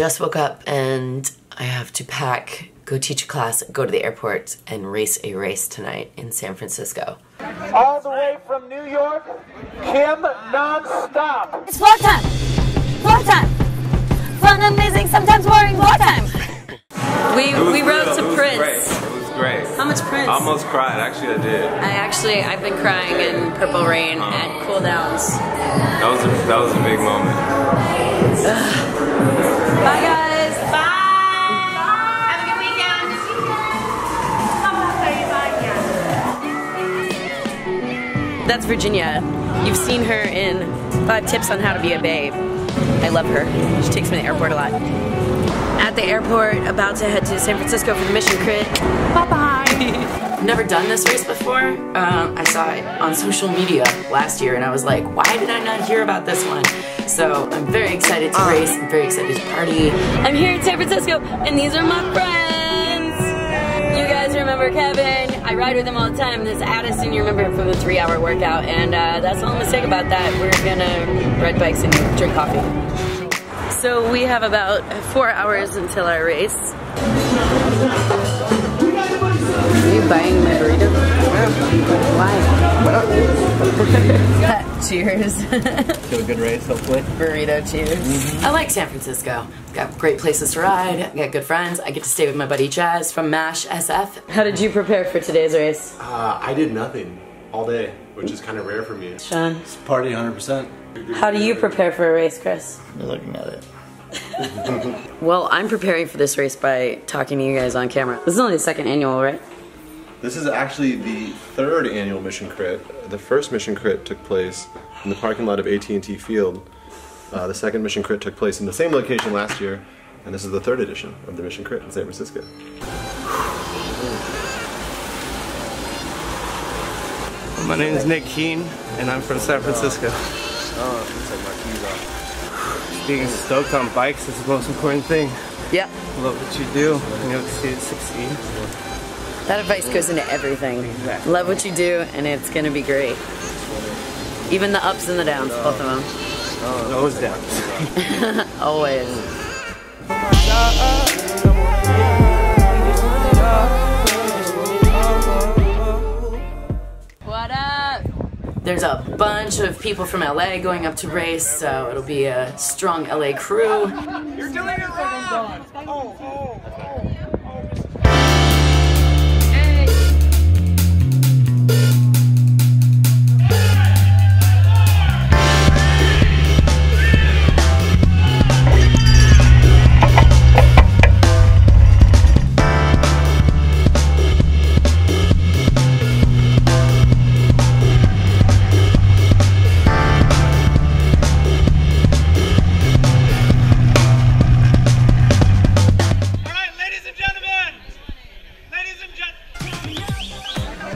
just woke up and I have to pack, go teach a class, go to the airport, and race a race tonight in San Francisco. All the way from New York, Kym Nonstop. It's vlog time! Vlog time! Fun, amazing, sometimes boring vlog time! We, we rode to it was Prince. Great. It was great. How much Prince? I almost cried. Actually, I did. I actually, I've been crying in Purple Rain at cool downs. That was a, that was a big moment. That's Virginia. You've seen her in Five Tips on How to Be a Babe. I love her. She takes me to the airport a lot. At the airport, about to head to San Francisco for the mission crit. Bye bye. Never done this race before. Um, I saw it on social media last year and I was like, why did I not hear about this one? So I'm very excited to race, I'm very excited to party. I'm here in San Francisco, and these are my friends. You guys remember Kevin? I ride with him all the time. This Addison, you remember from the three-hour workout, and uh, that's all I'm gonna say about that. We're gonna ride bikes and drink coffee. So we have about four hours until our race. Are you buying my burrito? Why? cheers. To a good race, hopefully. Burrito cheers. I like San Francisco. Got great places to ride, I got good friends. I get to stay with my buddy Chaz from MASH SF. How did you prepare for today's race, Uh, I did nothing all day, which is kind of rare for me. Sean? Party 100%. How do you prepare for a race, Chris? You're looking at it. Well, I'm preparing for this race by talking to you guys on camera. This is only the second annual, right? This is actually the third annual Mission Crit. The first Mission Crit took place in the parking lot of AT&T Field. Uh, the second Mission Crit took place in the same location last year, and this is the third edition of the Mission Crit in San Francisco. My name is Nick Keen, and I'm from San Francisco. Being stoked on bikes is the most important thing. Yeah. Love what you do, and you'll see it succeed. That advice goes into everything. Love what you do, and it's gonna be great. Even the ups and the downs, both of them. Oh, Nose down. Always. What up? There's a bunch of people from LA going up to race, so it'll be a strong LA crew. All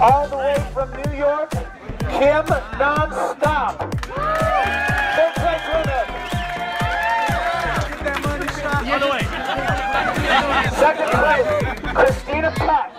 All the way from New York, Kym Nonstop. Third place winner. By the way. Second place, Christina Pack.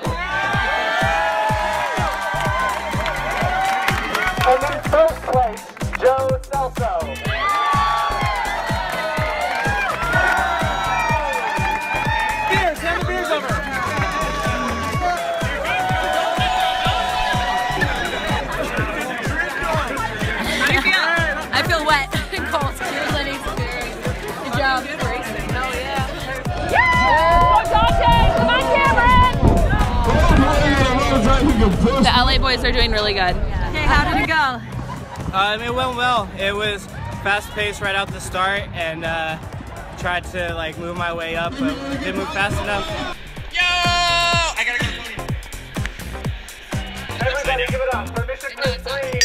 Boys are doing really good. Hey, how did it go? Um, it went well. It was fast paced right out the start, and uh, tried to like move my way up, but didn't move fast enough. Everybody give it up for Mission Crit 3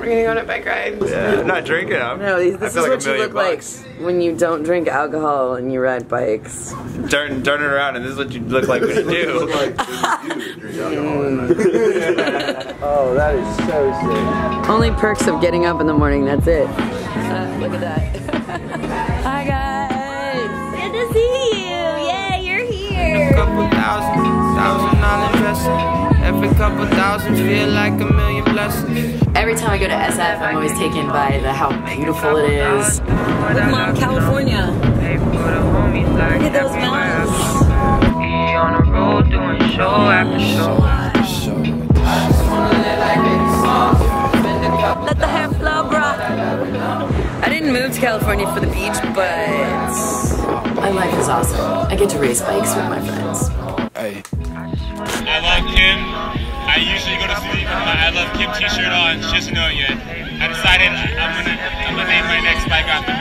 We're gonna go on a bike ride. Yeah, I'm not drinking. I'm, No, these, this I is like what a you million look bucks. like when you don't drink alcohol and you ride bikes. Turn, turn it around, and this is what you look like when you do. Oh, that is so sick. Only perks of getting up in the morning, that's it. Uh, look at that. Hi guys! Good to see you. Yeah, you're here. Couple thousand, thousand dollar investment. Every couple thousand feel like a million blessings. Every time I go to SF, I'm always taken by the how beautiful it is. Look, Mom, California. Look at those mountains. on the road doing show after show. Let the hair flow, bruh. I didn't move to California for the beach, but My life is awesome. I get to race bikes with my friends. I love Kym. I usually go to sleep with my I love Kym t-shirt on. She doesn't know it yet. I decided I'm gonna I'm gonna name my next bike after